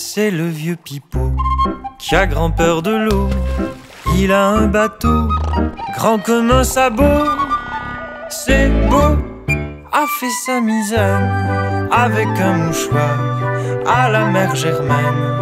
C'est le vieux pipeau qui a grand peur de l'eau. Il a un bateau grand comme un sabot. C'est beau, a fait sa misère avec un mouchoir à la mer Germaine.